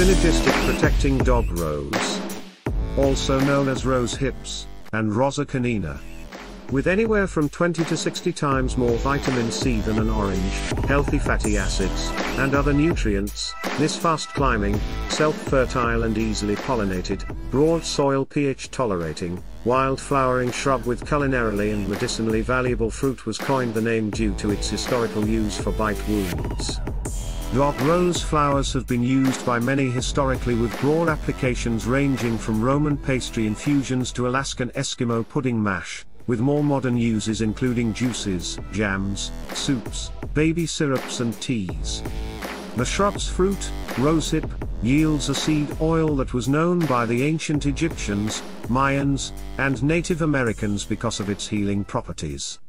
Synergistic Protecting Dog Rose. Also known as rose hips, and Rosa canina. With anywhere from 20 to 60 times more vitamin C than an orange, healthy fatty acids, and other nutrients, this fast-climbing, self-fertile and easily pollinated, broad soil pH tolerating, wild-flowering shrub with culinarily and medicinally valuable fruit was coined the name due to its historical use for bite wounds. Dog rose flowers have been used by many historically with broad applications ranging from Roman pastry infusions to Alaskan Eskimo pudding mash, with more modern uses including juices, jams, soups, baby syrups and teas. The shrub's fruit, rosehip, yields a seed oil that was known by the ancient Egyptians, Mayans, and Native Americans because of its healing properties.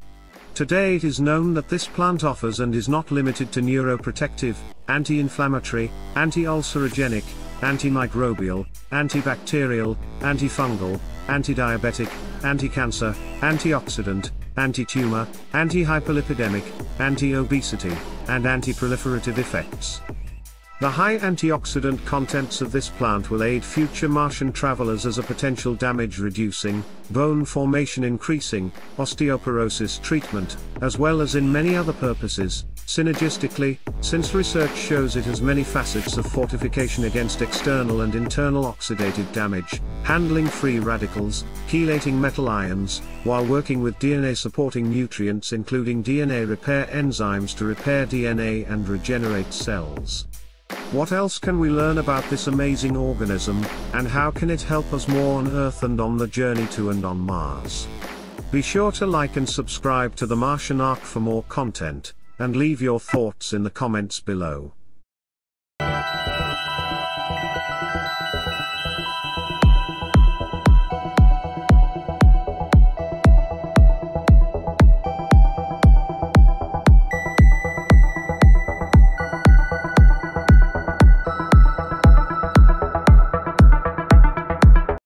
Today it is known that this plant offers and is not limited to neuroprotective, anti-inflammatory, anti-ulcerogenic, antimicrobial, antibacterial, antifungal, anti-diabetic, anti-cancer, antioxidant, anti-tumor, anti-hyperlipidemic, anti-obesity, and anti-proliferative effects. The high antioxidant contents of this plant will aid future Martian travelers as a potential damage reducing, bone formation increasing, osteoporosis treatment, as well as in many other purposes, synergistically, since research shows it has many facets of fortification against external and internal oxidative damage, handling free radicals, chelating metal ions, while working with DNA supporting nutrients including DNA repair enzymes to repair DNA and regenerate cells. What else can we learn about this amazing organism, and how can it help us more on Earth and on the journey to and on Mars? Be sure to like and subscribe to the Martian Ark for more content, and leave your thoughts in the comments below.